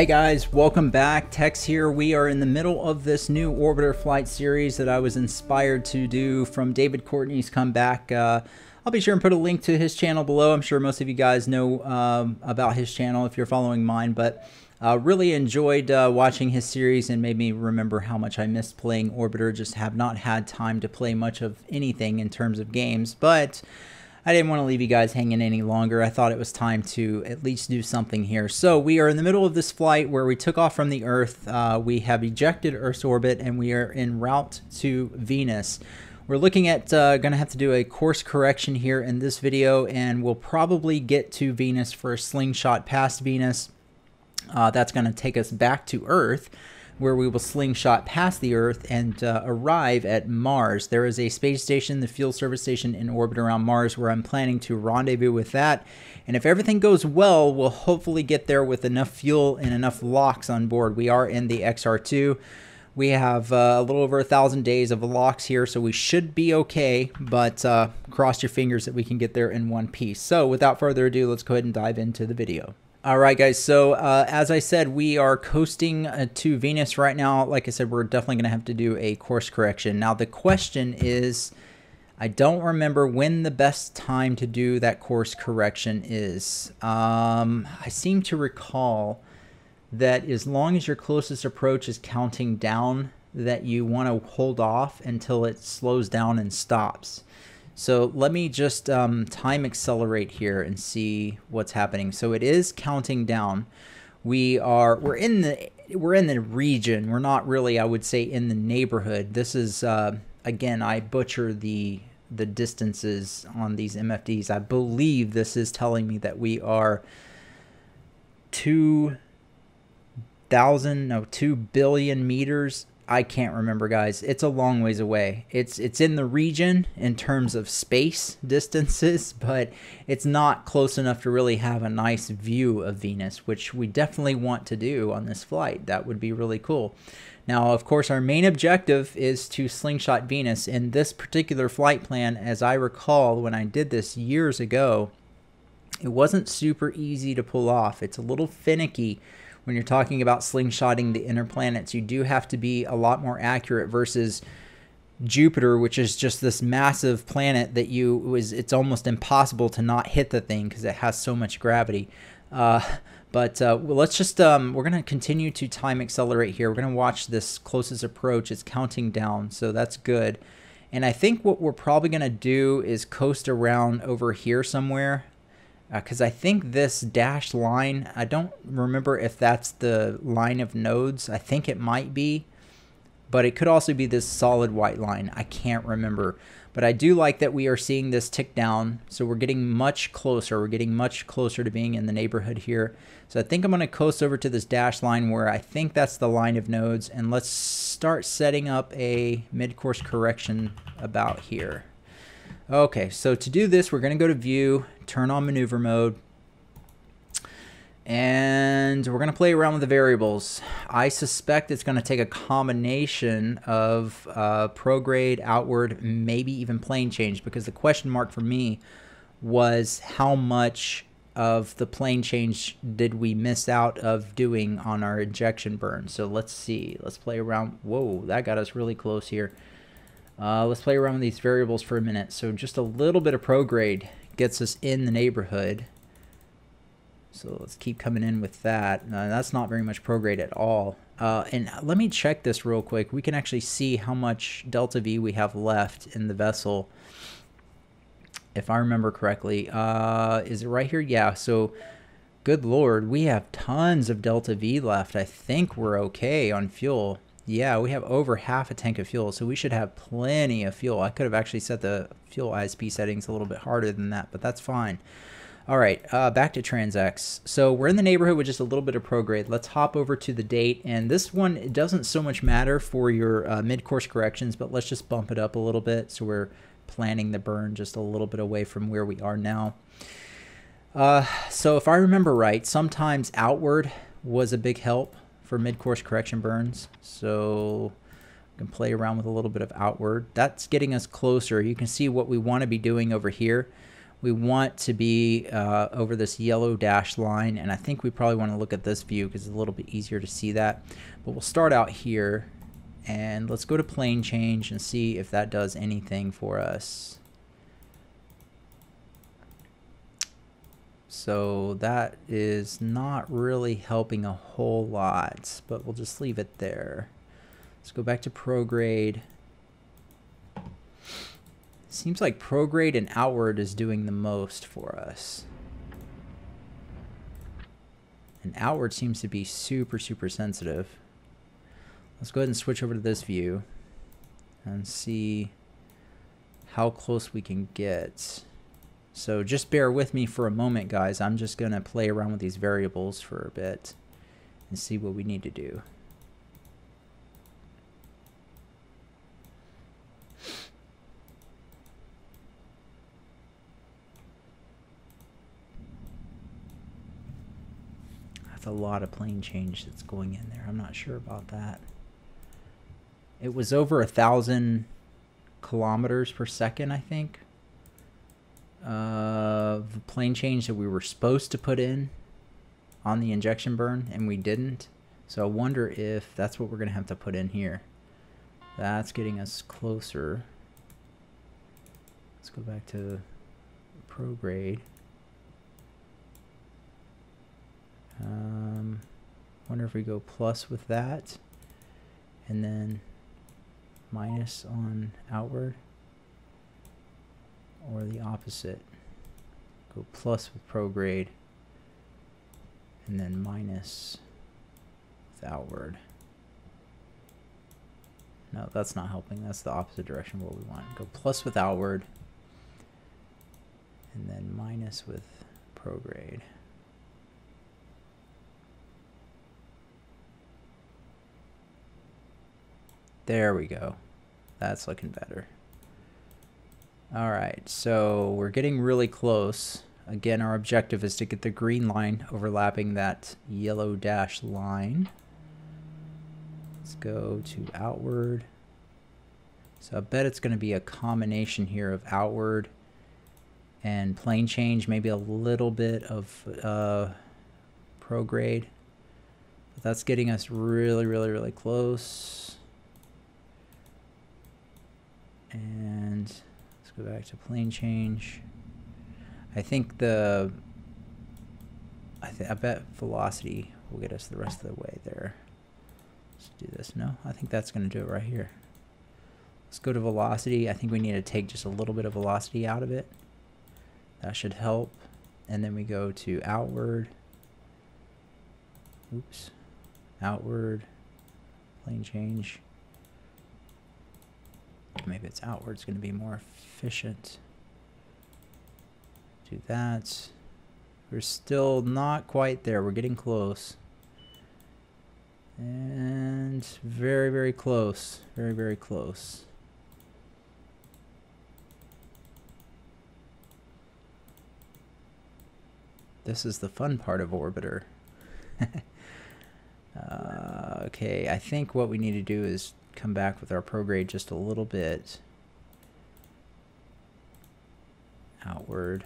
Hey guys, welcome back. Tex here. We are in the middle of this new orbiter flight series that I was inspired to do from David Courtney's comeback. Uh, I'll be sure and put a link to his channel below. I'm sure most of you guys know um, about his channel if you're following mine, but uh, really enjoyed uh, watching his series and made me remember how much I missed playing Orbiter. Just have not had time to play much of anything in terms of games, but I didn't want to leave you guys hanging any longer. I thought it was time to at least do something here. So we are in the middle of this flight where we took off from the Earth. Uh, we have ejected Earth's orbit and we are en route to Venus. We're looking at uh, going to have to do a course correction here in this video and we'll probably get to Venus for a slingshot past Venus. Uh, that's going to take us back to Earth where we will slingshot past the Earth and uh, arrive at Mars. There is a space station, the fuel service station in orbit around Mars, where I'm planning to rendezvous with that. And if everything goes well, we'll hopefully get there with enough fuel and enough LOX on board. We are in the XR2. We have uh, a little over a thousand days of LOX here, so we should be okay, but uh, cross your fingers that we can get there in one piece. So without further ado, let's go ahead and dive into the video. All right, guys. So uh, as I said, we are coasting uh, to Venus right now. Like I said, we're definitely going to have to do a course correction. Now, the question is, I don't remember when the best time to do that course correction is. Um, I seem to recall that as long as your closest approach is counting down, that you want to hold off until it slows down and stops. So let me just um, time accelerate here and see what's happening. So it is counting down. We are we're in the we're in the region. We're not really, I would say, in the neighborhood. This is uh, again, I butcher the the distances on these MFDs. I believe this is telling me that we are two thousand no two billion meters I can't remember, guys. It's a long ways away. It's it's in the region in terms of space distances, but it's not close enough to really have a nice view of Venus, which we definitely want to do on this flight. That would be really cool. Now, of course, our main objective is to slingshot Venus. In this particular flight plan, as I recall when I did this years ago, it wasn't super easy to pull off. It's a little finicky when you're talking about slingshotting the inner planets, you do have to be a lot more accurate versus Jupiter, which is just this massive planet that you was it's almost impossible to not hit the thing because it has so much gravity. Uh, but uh, well, let's just um, we're gonna continue to time accelerate here. We're gonna watch this closest approach. It's counting down, so that's good. And I think what we're probably gonna do is coast around over here somewhere because uh, I think this dashed line, I don't remember if that's the line of nodes. I think it might be, but it could also be this solid white line. I can't remember. But I do like that we are seeing this tick down. So we're getting much closer. We're getting much closer to being in the neighborhood here. So I think I'm going to coast over to this dash line where I think that's the line of nodes. And let's start setting up a mid-course correction about here. Okay, so to do this, we're going to go to View, turn on Maneuver Mode, and we're going to play around with the variables. I suspect it's going to take a combination of uh, prograde, outward, maybe even plane change, because the question mark for me was how much of the plane change did we miss out of doing on our injection burn. So let's see. Let's play around. Whoa, that got us really close here. Uh, let's play around with these variables for a minute. So just a little bit of prograde gets us in the neighborhood. So let's keep coming in with that. Uh, that's not very much prograde at all. Uh, and let me check this real quick. We can actually see how much delta V we have left in the vessel. If I remember correctly. Uh, is it right here? Yeah, so good lord, we have tons of delta V left. I think we're okay on fuel. Yeah, we have over half a tank of fuel, so we should have plenty of fuel. I could have actually set the fuel ISP settings a little bit harder than that, but that's fine. All right, uh, back to TransX. So we're in the neighborhood with just a little bit of prograde. Let's hop over to the date, and this one it doesn't so much matter for your uh, mid-course corrections, but let's just bump it up a little bit so we're planning the burn just a little bit away from where we are now. Uh, so if I remember right, sometimes outward was a big help for mid-course correction burns. So we can play around with a little bit of outward. That's getting us closer. You can see what we want to be doing over here. we want to be uh, over this yellow dash line and I think we probably want to look at this view because it's a little bit easier to see that but we'll start out here and let's go to plane change and see if that does anything for us so that is not really helping a whole lot but we'll just leave it there let's go back to prograde Seems like prograde and outward is doing the most for us. And outward seems to be super, super sensitive. Let's go ahead and switch over to this view and see how close we can get. So just bear with me for a moment, guys. I'm just going to play around with these variables for a bit and see what we need to do. That's a lot of plane change that's going in there. I'm not sure about that. It was over a thousand kilometers per second, I think. Uh, the plane change that we were supposed to put in on the injection burn, and we didn't. So I wonder if that's what we're going to have to put in here. That's getting us closer. Let's go back to prograde. Um, wonder if we go plus with that and then minus on outward or the opposite. Go plus with prograde and then minus with outward. No, that's not helping. That's the opposite direction what we want. Go plus with outward and then minus with prograde. There we go. That's looking better. All right, so we're getting really close. Again, our objective is to get the green line overlapping that yellow dash line. Let's go to outward. So I bet it's going to be a combination here of outward and plane change, maybe a little bit of uh, prograde. But that's getting us really, really, really close. And go back to plane change. I think the, I, th I bet velocity will get us the rest of the way there. Let's do this. No, I think that's going to do it right here. Let's go to velocity. I think we need to take just a little bit of velocity out of it. That should help. And then we go to outward. Oops. Outward. Plane change. Maybe it's outward. It's going to be more efficient. Do that. We're still not quite there. We're getting close. And very, very close. Very, very close. This is the fun part of Orbiter. uh, okay, I think what we need to do is come back with our prograde just a little bit outward.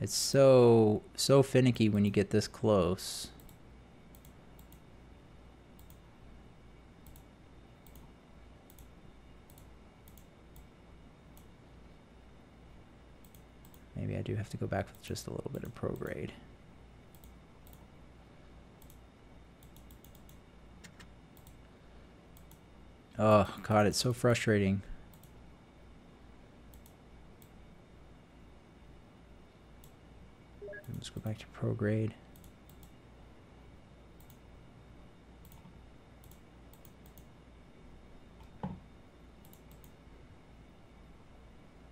It's so, so finicky when you get this close. Maybe I do have to go back with just a little bit of prograde. Oh, God, it's so frustrating. Let's go back to prograde.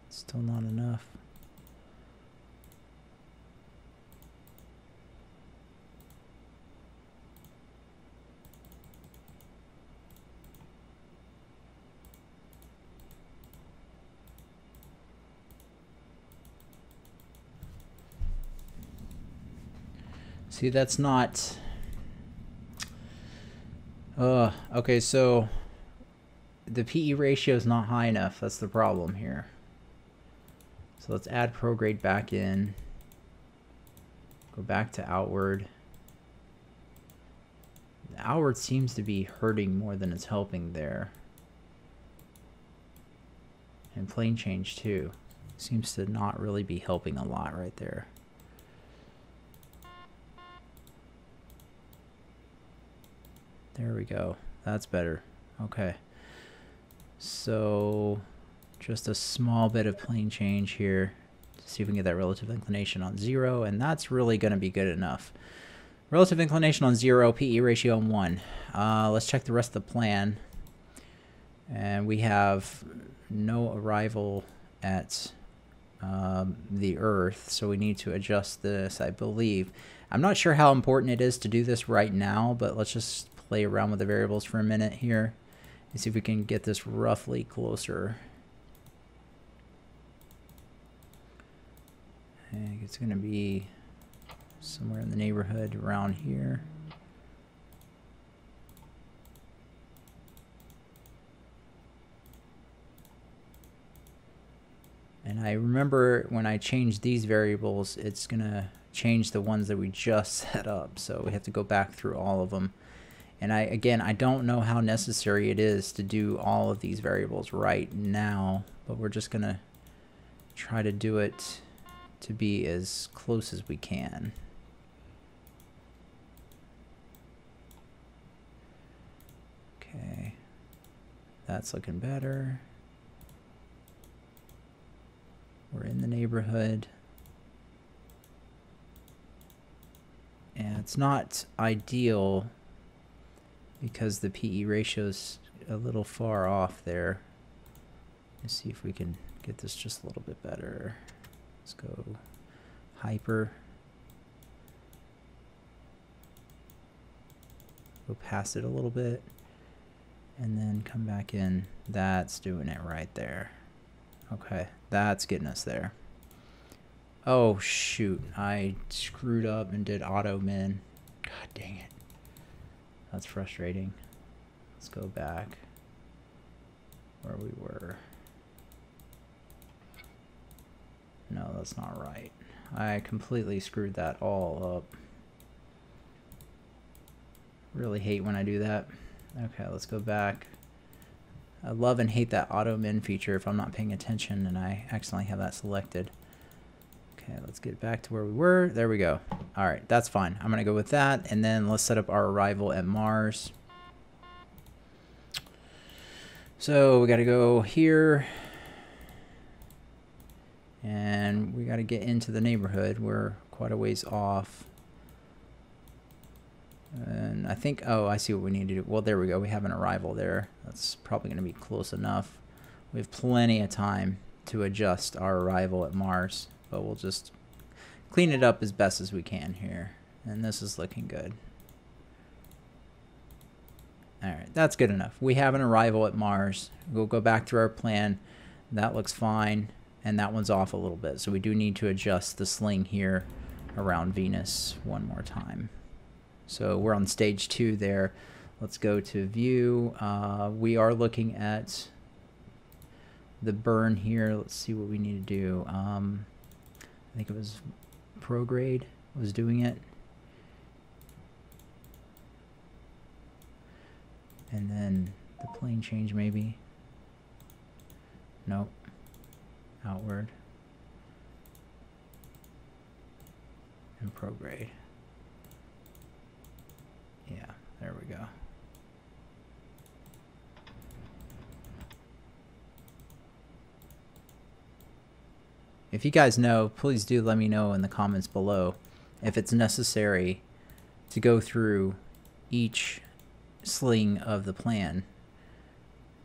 Still not enough. See, that's not... Uh, okay, so the PE ratio is not high enough. That's the problem here. So let's add prograde back in. Go back to outward. The outward seems to be hurting more than it's helping there. And plane change too. Seems to not really be helping a lot right there. There we go. That's better. Okay. So just a small bit of plane change here to see if we can get that relative inclination on zero. And that's really going to be good enough. Relative inclination on zero, PE ratio on one. Uh, let's check the rest of the plan. And we have no arrival at um, the Earth, so we need to adjust this, I believe. I'm not sure how important it is to do this right now, but let's just play around with the variables for a minute here and see if we can get this roughly closer. I think it's going to be somewhere in the neighborhood around here. And I remember when I change these variables, it's going to change the ones that we just set up. So we have to go back through all of them. And I again, I don't know how necessary it is to do all of these variables right now, but we're just going to try to do it to be as close as we can. Okay, that's looking better. We're in the neighborhood. And it's not ideal because the PE ratio is a little far off there. Let's see if we can get this just a little bit better. Let's go hyper. Go past it a little bit and then come back in. That's doing it right there. Okay, that's getting us there. Oh shoot, I screwed up and did auto min. God dang it. That's frustrating. Let's go back where we were. No, that's not right. I completely screwed that all up. Really hate when I do that. Okay, let's go back. I love and hate that auto min feature if I'm not paying attention and I accidentally have that selected. Okay, let's get back to where we were. There we go. All right, that's fine. I'm going to go with that. And then let's set up our arrival at Mars. So we got to go here. And we got to get into the neighborhood. We're quite a ways off. And I think, oh, I see what we need to do. Well, there we go. We have an arrival there. That's probably going to be close enough. We have plenty of time to adjust our arrival at Mars but we'll just clean it up as best as we can here. And this is looking good. Alright, that's good enough. We have an arrival at Mars. We'll go back through our plan. That looks fine. And that one's off a little bit. So we do need to adjust the sling here around Venus one more time. So we're on stage two there. Let's go to view. Uh, we are looking at the burn here. Let's see what we need to do. Um, I think it was Prograde was doing it. And then the plane change maybe. Nope. Outward. And Prograde. Yeah, there we go. If you guys know, please do let me know in the comments below if it's necessary to go through each sling of the plan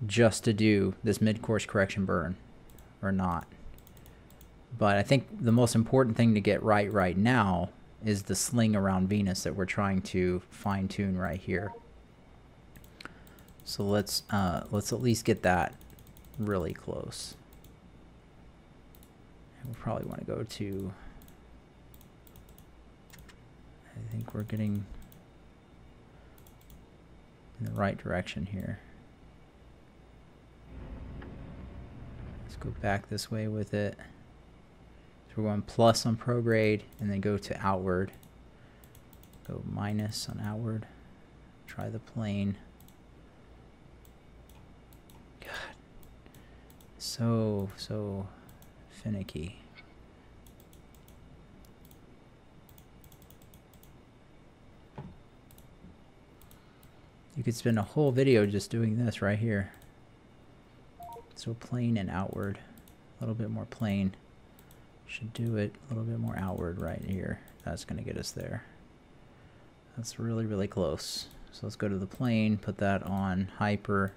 just to do this mid-course correction burn or not. But I think the most important thing to get right right now is the sling around Venus that we're trying to fine tune right here. So let's uh, let's at least get that really close we'll probably want to go to I think we're getting in the right direction here. Let's go back this way with it. So we're going plus on prograde and then go to outward. Go minus on outward. Try the plane. God. So, so finicky. You could spend a whole video just doing this right here. So plane and outward. A little bit more plane. Should do it a little bit more outward right here. That's going to get us there. That's really, really close. So let's go to the plane, put that on hyper.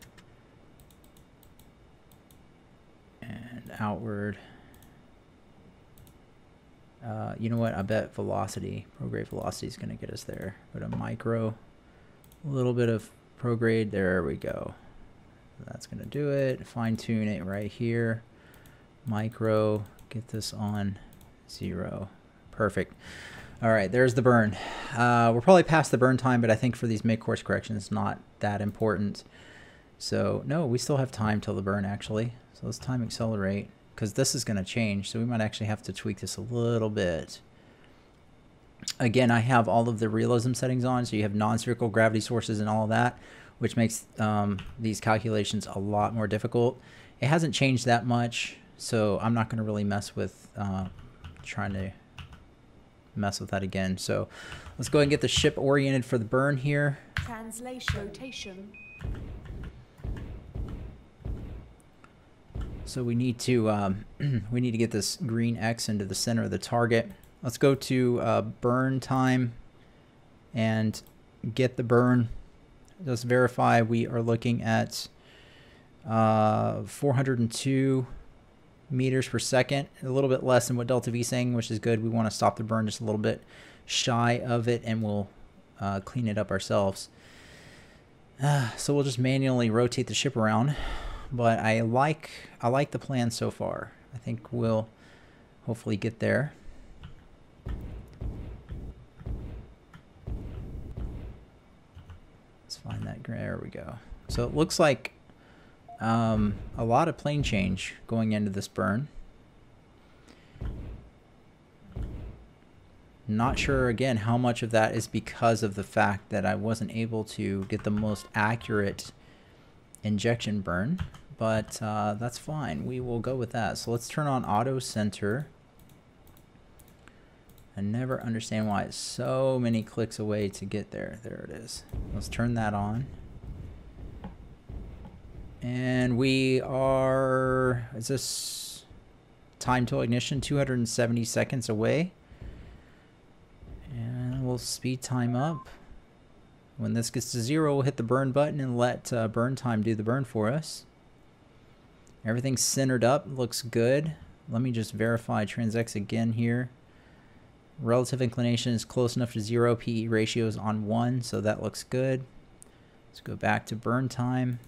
And outward. Uh, you know what? I bet velocity, prograde velocity is going to get us there. Go to micro. A little bit of prograde. There we go. That's going to do it. Fine tune it right here. Micro. Get this on zero. Perfect. All right, there's the burn. Uh, we're probably past the burn time, but I think for these mid-course corrections, not that important. So, no, we still have time till the burn, actually. So let's time accelerate, because this is going to change, so we might actually have to tweak this a little bit. Again, I have all of the realism settings on, so you have non-spherical gravity sources and all that, which makes um, these calculations a lot more difficult. It hasn't changed that much, so I'm not going to really mess with uh, trying to mess with that again. So let's go and get the ship oriented for the burn here. Translation. Rotation. So we need to um, we need to get this green X into the center of the target. Let's go to uh, burn time and get the burn. Let's verify we are looking at uh, 402 meters per second, a little bit less than what Delta V is saying, which is good. We want to stop the burn just a little bit shy of it and we'll uh, clean it up ourselves. So we'll just manually rotate the ship around, but I like I like the plan so far. I think we'll hopefully get there. Let's find that. There we go. So it looks like um, a lot of plane change going into this burn. Not sure again how much of that is because of the fact that I wasn't able to get the most accurate injection burn, but uh, that's fine. We will go with that. So let's turn on auto center. I never understand why it's so many clicks away to get there. There it is. Let's turn that on. And we are, is this time till ignition, 270 seconds away. And we'll speed time up. When this gets to zero, we'll hit the burn button and let uh, burn time do the burn for us. Everything's centered up, looks good. Let me just verify TransX again here. Relative inclination is close enough to zero. PE ratio is on one, so that looks good. Let's go back to burn time.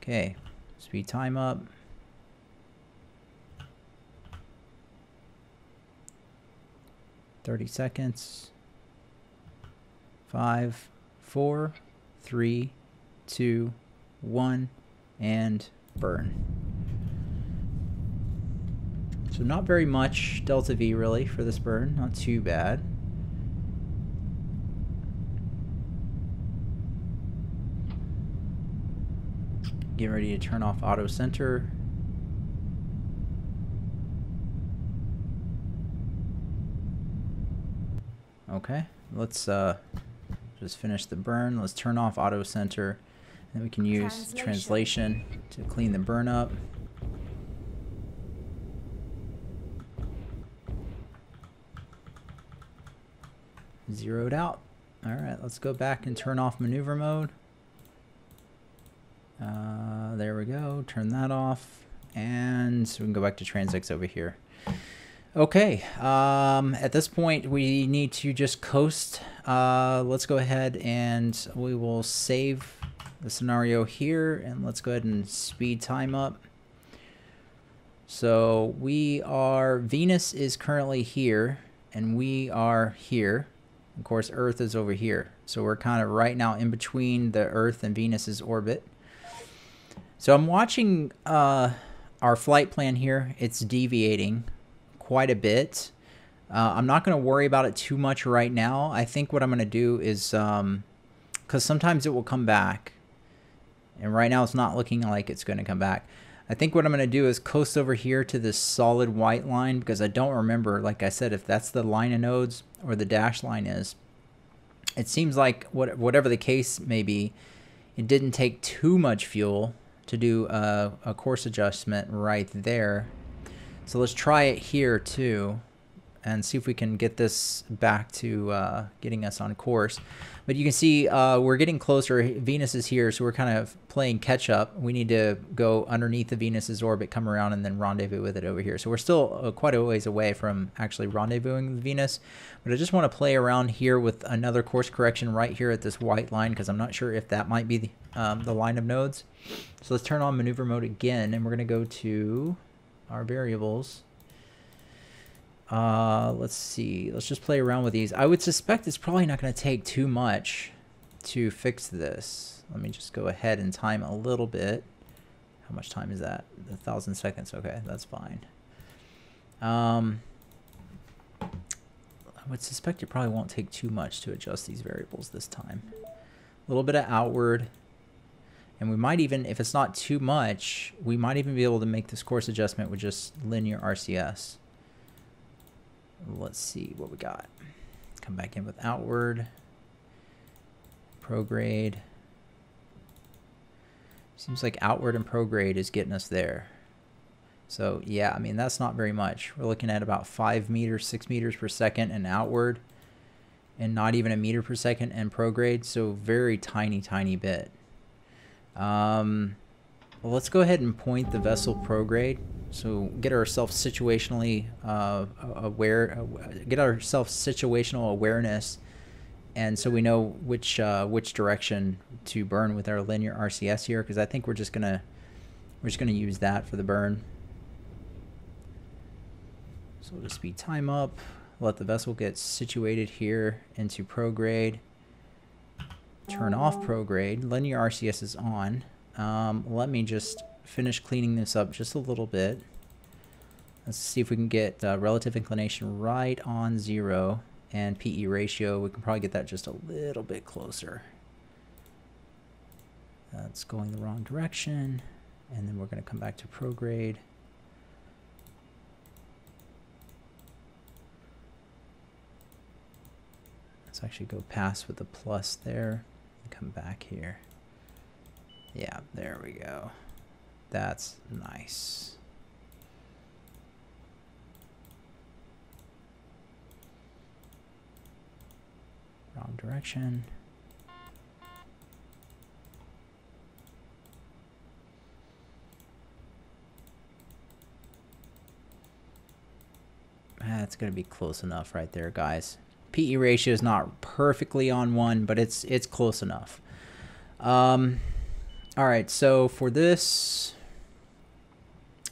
Okay, speed time up. Thirty seconds. Five, four, three, two, one, and burn. So not very much delta V really for this burn, not too bad. Get ready to turn off auto center. Okay, let's uh, just finish the burn. Let's turn off auto center. Then we can use translation, translation to clean the burn up. Zeroed out. All right, let's go back and turn off maneuver mode. Uh, there we go. Turn that off. And so we can go back to TransX over here. Okay, um, at this point we need to just coast. Uh, let's go ahead and we will save the scenario here and let's go ahead and speed time up. So we are, Venus is currently here and we are here. Of course, Earth is over here. So we're kind of right now in between the Earth and Venus's orbit. So I'm watching uh, our flight plan here. It's deviating quite a bit. Uh, I'm not going to worry about it too much right now. I think what I'm going to do is, because um, sometimes it will come back. And right now it's not looking like it's going to come back. I think what I'm going to do is coast over here to this solid white line because I don't remember, like I said, if that's the line of nodes or the dash line is. It seems like what, whatever the case may be, it didn't take too much fuel to do a, a course adjustment right there. So let's try it here too and see if we can get this back to uh, getting us on course. But you can see uh, we're getting closer. Venus is here, so we're kind of playing catch up. We need to go underneath the Venus's orbit, come around, and then rendezvous with it over here. So we're still uh, quite a ways away from actually rendezvousing with Venus. But I just want to play around here with another course correction right here at this white line because I'm not sure if that might be the, um, the line of nodes. So let's turn on maneuver mode again, and we're going to go to our variables uh, let's see. Let's just play around with these. I would suspect it's probably not going to take too much to fix this. Let me just go ahead and time a little bit. How much time is that? A thousand seconds. Okay, that's fine. Um, I would suspect it probably won't take too much to adjust these variables this time. A little bit of outward. And we might even, if it's not too much, we might even be able to make this course adjustment with just linear RCS. Let's see what we got. Come back in with outward. Prograde. Seems like outward and prograde is getting us there. So yeah, I mean, that's not very much. We're looking at about five meters, six meters per second and outward and not even a meter per second and prograde. So very tiny, tiny bit. Um, well, let's go ahead and point the vessel prograde so get ourselves situationally uh, aware, uh, get ourselves situational awareness, and so we know which uh, which direction to burn with our linear RCS here. Because I think we're just gonna we're just gonna use that for the burn. So we'll just speed time up. Let the vessel get situated here into prograde. Turn off prograde. Linear RCS is on. Um, let me just finish cleaning this up just a little bit. Let's see if we can get uh, relative inclination right on zero and PE ratio. We can probably get that just a little bit closer. That's going the wrong direction. And then we're going to come back to prograde. Let's actually go past with the plus there come back here. Yeah, there we go. That's nice. Wrong direction. That's going to be close enough right there, guys. PE ratio is not perfectly on one, but it's it's close enough. Um, all right, so for this,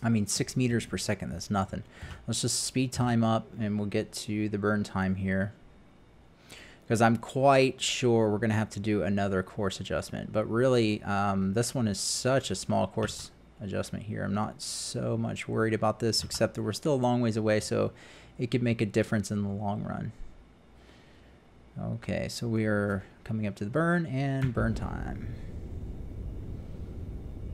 I mean, six meters per second, that's nothing. Let's just speed time up and we'll get to the burn time here. Because I'm quite sure we're going to have to do another course adjustment. But really, um, this one is such a small course adjustment here. I'm not so much worried about this, except that we're still a long ways away, so it could make a difference in the long run. Okay, so we are coming up to the burn and burn time.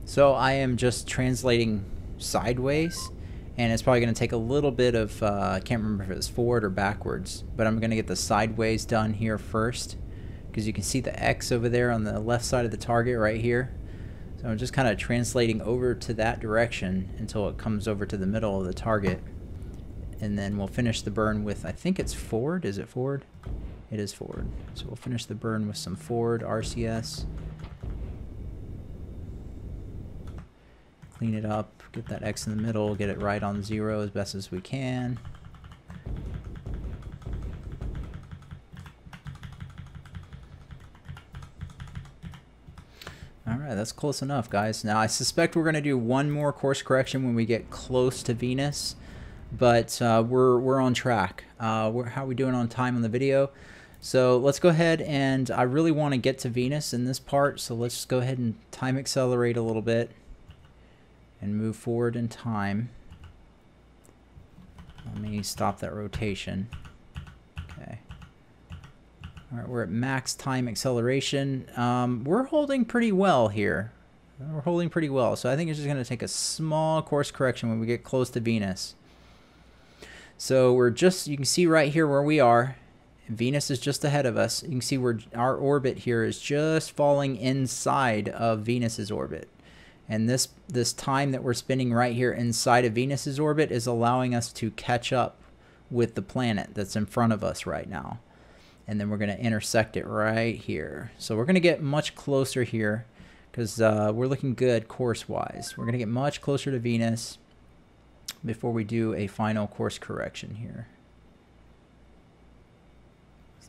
So I am just translating sideways and it's probably going to take a little bit of uh, I can't remember if it was forward or backwards but I'm going to get the sideways done here first because you can see the X over there on the left side of the target right here so I'm just kind of translating over to that direction until it comes over to the middle of the target and then we'll finish the burn with I think it's forward is it forward it is forward so we'll finish the burn with some forward RCS clean it up Get that X in the middle, get it right on zero as best as we can. Alright, that's close enough, guys. Now, I suspect we're going to do one more course correction when we get close to Venus, but uh, we're, we're on track. Uh, we're, how are we doing on time on the video? So let's go ahead and I really want to get to Venus in this part, so let's just go ahead and time accelerate a little bit and move forward in time. Let me stop that rotation. Okay. All right, we're at max time acceleration. Um, we're holding pretty well here. We're holding pretty well. So I think it's just going to take a small course correction when we get close to Venus. So we're just, you can see right here where we are. Venus is just ahead of us. You can see where our orbit here is just falling inside of Venus's orbit. And this, this time that we're spending right here inside of Venus's orbit is allowing us to catch up with the planet that's in front of us right now. And then we're going to intersect it right here. So we're going to get much closer here because uh, we're looking good course-wise. We're going to get much closer to Venus before we do a final course correction here.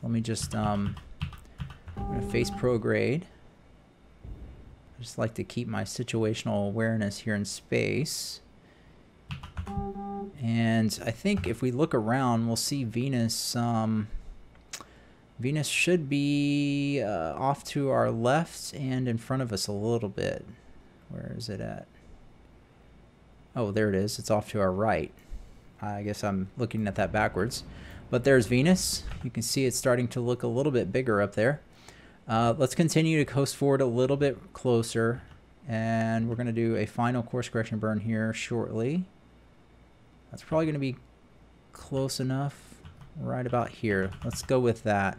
Let me just, um, I'm going to face prograde. I just like to keep my situational awareness here in space. And I think if we look around, we'll see Venus, um, Venus should be uh, off to our left and in front of us a little bit. Where is it at? Oh, there it is. It's off to our right. I guess I'm looking at that backwards. But there's Venus. You can see it's starting to look a little bit bigger up there. Uh, let's continue to coast forward a little bit closer. And we're going to do a final course correction burn here shortly. That's probably going to be close enough right about here. Let's go with that.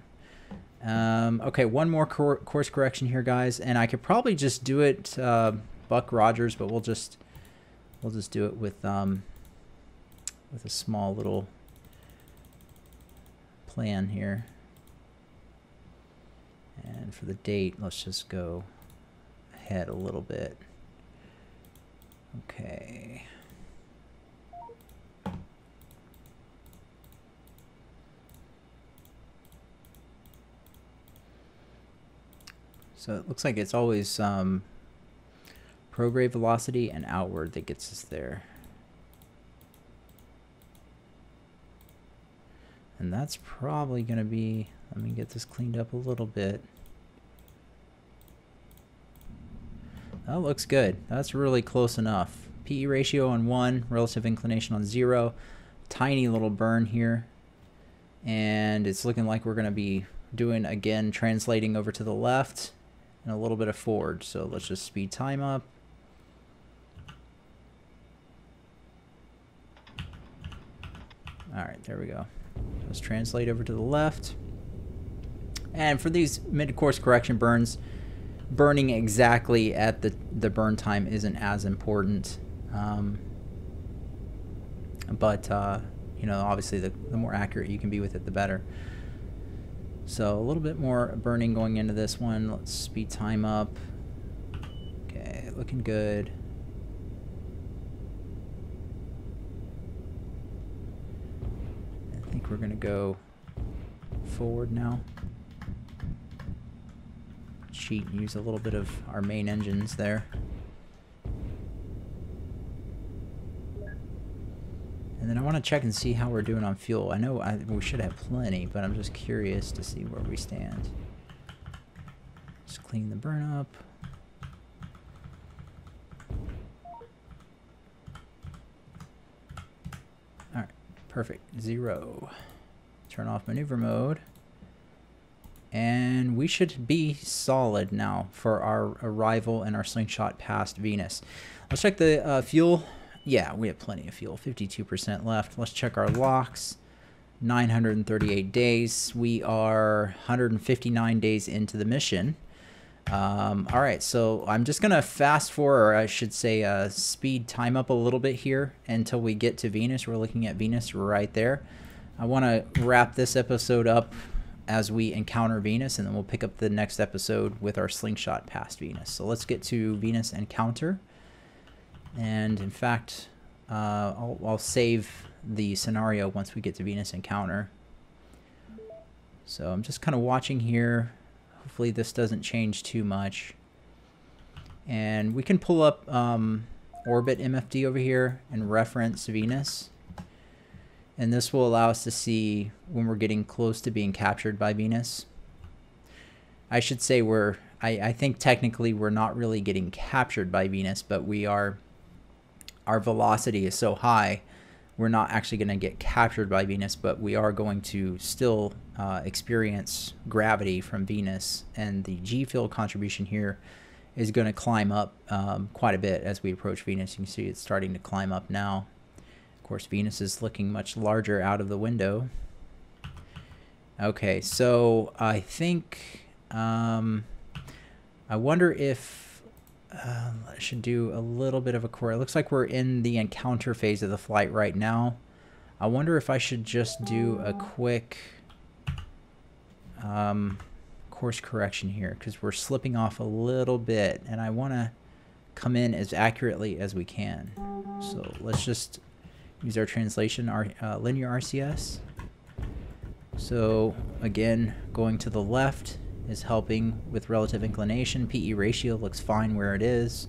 Um, okay, one more cor course correction here, guys. And I could probably just do it uh, Buck Rogers, but we'll just we'll just do it with um, with a small little plan here. And for the date, let's just go ahead a little bit. Okay. So it looks like it's always um, prograde velocity and outward that gets us there. And that's probably going to be, let me get this cleaned up a little bit. That looks good. That's really close enough. PE ratio on 1, relative inclination on 0. Tiny little burn here. And it's looking like we're going to be doing, again, translating over to the left and a little bit of forward. So let's just speed time up. All right, there we go. Let's translate over to the left. And for these mid-course correction burns, burning exactly at the, the burn time isn't as important. Um, but, uh, you know, obviously the, the more accurate you can be with it, the better. So a little bit more burning going into this one. Let's speed time up. Okay, looking good. We're going to go forward now. Cheat and use a little bit of our main engines there. And then I want to check and see how we're doing on fuel. I know I, we should have plenty, but I'm just curious to see where we stand. Just clean the burn up. Perfect. Zero. Turn off maneuver mode. And we should be solid now for our arrival and our slingshot past Venus. Let's check the uh, fuel. Yeah, we have plenty of fuel. 52% left. Let's check our LOX. 938 days. We are 159 days into the mission. Um, all right, so I'm just to fast forward, or I should say uh, speed time up a little bit here until we get to Venus. We're looking at Venus right there. I want to wrap this episode up as we encounter Venus, and then we'll pick up the next episode with our slingshot past Venus. So let's get to Venus Encounter. And in fact, uh, I'll, I'll save the scenario once we get to Venus Encounter. So I'm just kind of watching here Hopefully this doesn't change too much. And we can pull up um, orbit MFD over here and reference Venus. And this will allow us to see when we're getting close to being captured by Venus. I should say we're, I, I think technically we're not really getting captured by Venus, but we are, our velocity is so high we're not actually going to get captured by Venus, but we are going to still uh, experience gravity from Venus, and the G field contribution here is going to climb up um, quite a bit as we approach Venus. You can see it's starting to climb up now. Of course, Venus is looking much larger out of the window. Okay, so I think um, I wonder if I should do a little bit of a core. It looks like we're in the encounter phase of the flight right now. I wonder if I should just do a quick um, course correction here because we're slipping off a little bit and I want to come in as accurately as we can. So let's just use our translation, our uh, linear RCS. So again, going to the left is helping with relative inclination. PE ratio looks fine where it is.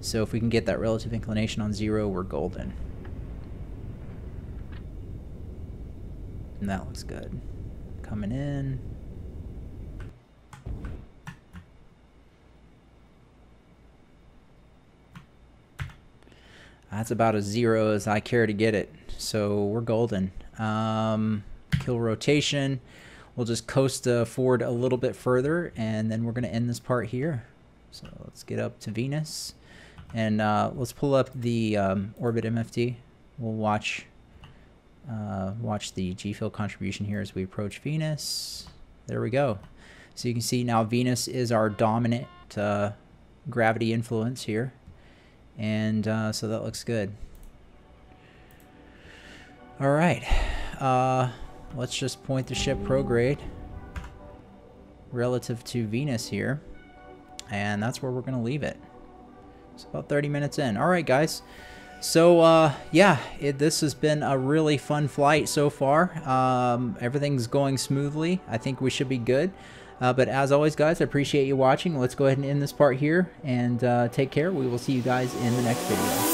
So if we can get that relative inclination on zero, we're golden. And that looks good. Coming in. That's about as zero as I care to get it. So we're golden. Um, kill rotation. We'll just coast uh, forward a little bit further, and then we're going to end this part here. So let's get up to Venus, and uh, let's pull up the um, orbit MFD. We'll watch uh, watch the G-field contribution here as we approach Venus. There we go. So you can see now Venus is our dominant uh, gravity influence here. And uh, so that looks good. All right. Uh, let's just point the ship prograde relative to Venus here. And that's where we're going to leave it. It's about 30 minutes in. All right, guys. So, uh, yeah, it, this has been a really fun flight so far. Um, everything's going smoothly. I think we should be good. Uh, but as always, guys, I appreciate you watching. Let's go ahead and end this part here and uh, take care. We will see you guys in the next video.